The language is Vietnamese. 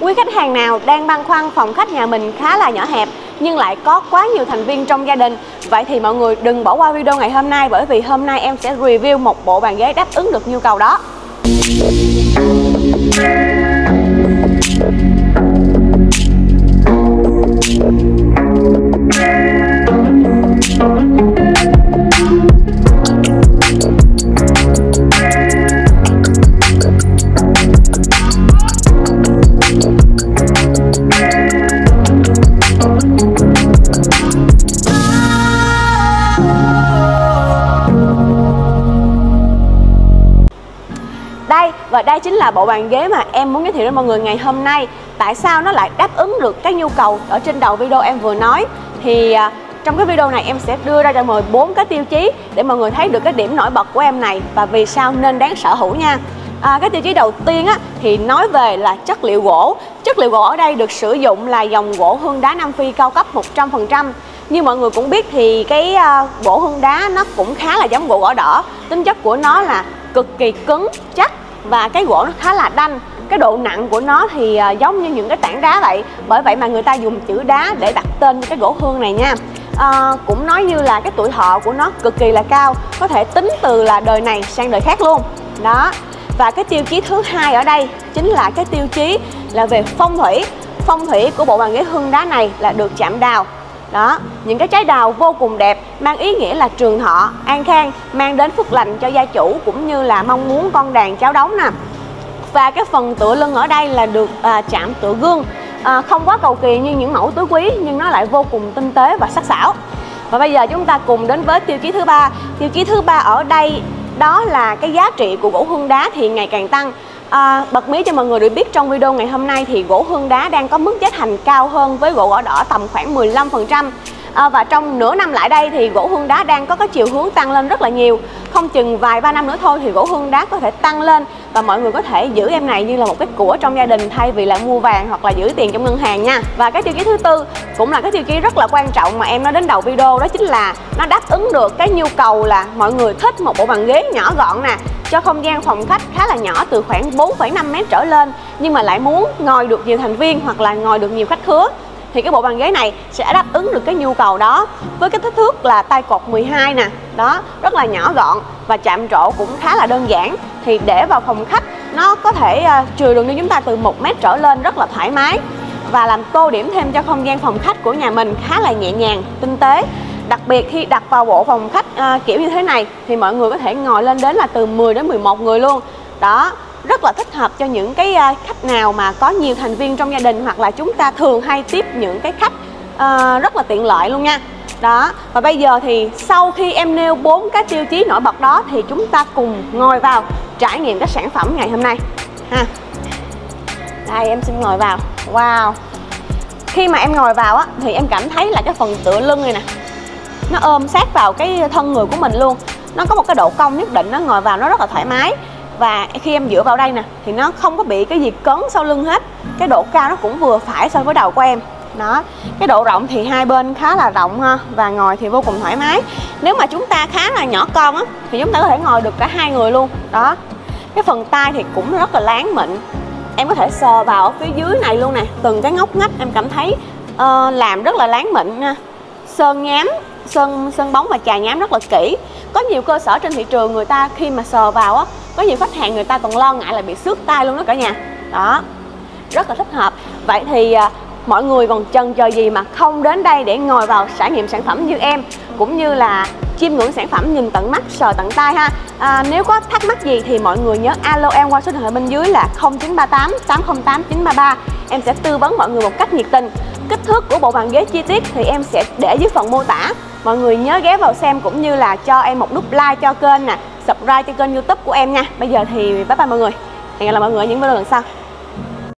Quý khách hàng nào đang băn khoăn phòng khách nhà mình khá là nhỏ hẹp, nhưng lại có quá nhiều thành viên trong gia đình? Vậy thì mọi người đừng bỏ qua video ngày hôm nay, bởi vì hôm nay em sẽ review một bộ bàn ghế đáp ứng được nhu cầu đó. Đây, và đây chính là bộ bàn ghế mà em muốn giới thiệu đến mọi người ngày hôm nay. Tại sao nó lại đáp ứng được cái nhu cầu ở trên đầu video em vừa nói? Thì à, trong cái video này em sẽ đưa ra cho mọi người bốn cái tiêu chí Để mọi người thấy được cái điểm nổi bật của em này Và vì sao nên đáng sở hữu nha. À, Cái tiêu chí đầu tiên á, thì nói về là chất liệu gỗ. Chất liệu gỗ ở đây được sử dụng là dòng gỗ hương đá Nam Phi cao cấp 100% như mọi người cũng biết thì cái uh, gỗ hương đá nó cũng khá là giống gỗ gõ đỏ. Tính chất của nó là cực kỳ cứng chắc và cái gỗ nó khá là đanh. Cái độ nặng của nó thì à, giống như những cái tảng đá vậy. Bởi vậy mà người ta dùng chữ đá để đặt tên cho cái gỗ hương này nha. À, cũng nói như là cái tuổi thọ của nó cực kỳ là cao có thể tính từ là đời này sang đời khác luôn. Đó. Và cái tiêu chí thứ hai ở đây chính là cái tiêu chí là về phong thủy. Phong thủy của bộ bàn ghế hương đá này là được chạm đào đó những cái trái đào vô cùng đẹp mang ý nghĩa là trường thọ an khang mang đến phúc lành cho gia chủ cũng như là mong muốn con đàn cháu đóng nè. Và cái phần tựa lưng ở đây là được à, chạm tựa gương. À, không quá cầu kỳ như những mẫu túi quý nhưng nó lại vô cùng tinh tế và sắc sảo. Và bây giờ chúng ta cùng đến với tiêu chí thứ ba. Tiêu chí thứ ba ở đây đó là cái giá trị của gỗ hương đá thì ngày càng tăng. À, bật mí cho mọi người được biết trong video ngày hôm nay thì gỗ hương đá đang có mức giá thành cao hơn với gỗ gõ đỏ tầm khoảng 15% à, và trong nửa năm lại đây thì gỗ hương đá đang có cái chiều hướng tăng lên rất là nhiều. Không chừng vài ba năm nữa thôi thì gỗ hương đá có thể tăng lên và mọi người có thể giữ em này như là một cái của trong gia đình thay vì là mua vàng hoặc là giữ tiền trong ngân hàng nha. Và cái tiêu chí thứ tư cũng là cái tiêu chí rất là quan trọng mà em nói đến đầu video đó chính là nó đáp ứng được cái nhu cầu là mọi người thích một bộ bàn ghế nhỏ gọn nè cho không gian phòng khách khá là nhỏ từ khoảng 4,5 mét trở lên nhưng mà lại muốn ngồi được nhiều thành viên hoặc là ngồi được nhiều khách khứa thì cái bộ bàn ghế này sẽ đáp ứng được cái nhu cầu đó. Với cái kích thước là tay cột 12 nè đó rất là nhỏ gọn và chạm trổ cũng khá là đơn giản thì để vào phòng khách nó có thể à, uh, chừa được cho chúng ta từ 1 mét trở lên rất là thoải mái và làm tô điểm thêm cho không gian phòng khách của nhà mình khá là nhẹ nhàng tinh tế đặc biệt khi đặt vào bộ phòng khách à, kiểu như thế này thì mọi người có thể ngồi lên đến là từ 10 đến 11 người luôn. Đó rất là thích hợp cho những cái à, khách nào mà có nhiều thành viên trong gia đình hoặc là chúng ta thường hay tiếp những cái khách à, rất là tiện lợi luôn nha. Đó và bây giờ thì sau khi em nêu bốn cái tiêu chí nổi bật đó thì chúng ta cùng ngồi vào trải nghiệm cái sản phẩm ngày hôm nay. Ha. Đây em xin ngồi vào. Wow. Khi mà em ngồi vào á thì em cảm thấy là cái phần tựa lưng này nè nó ôm sát vào cái thân người của mình luôn. Nó có một cái độ cong nhất định nó ngồi vào nó rất là thoải mái. Và khi em dựa vào đây nè thì nó không có bị cái gì cấn sau lưng hết. Cái độ cao nó cũng vừa phải so với đầu của em. Đó cái độ rộng thì hai bên khá là rộng ha và ngồi thì vô cùng thoải mái. Nếu mà chúng ta khá là nhỏ con á thì chúng ta có thể ngồi được cả hai người luôn. Đó cái phần tay thì cũng rất là láng mịn. Em có thể sờ vào ở phía dưới này luôn nè từng cái ngóc ngách em cảm thấy uh, làm rất là láng mịn nha sơn nhám sơn sơn bóng và chà nhám rất là kỹ. Có nhiều cơ sở trên thị trường người ta khi mà sờ vào á có nhiều khách hàng người ta còn lo ngại là bị xước tay luôn đó cả nhà. Đó rất là thích hợp. Vậy thì à, mọi người còn chần chờ gì mà không đến đây để ngồi vào trải nghiệm sản phẩm như em cũng như là chiêm ngưỡng sản phẩm nhìn tận mắt sờ tận tay ha? À, nếu có thắc mắc gì thì mọi người nhớ alo em qua số điện thoại bên dưới là 0938 808 933 em sẽ tư vấn mọi người một cách nhiệt tình kích thước của bộ bàn ghế chi tiết thì em sẽ để dưới phần mô tả. Mọi người nhớ ghé vào xem cũng như là cho em một nút like cho kênh nè, subscribe cho kênh youtube của em nha. Bây giờ thì bye bye mọi người. Hẹn gặp lại mọi người ở những video lần sau.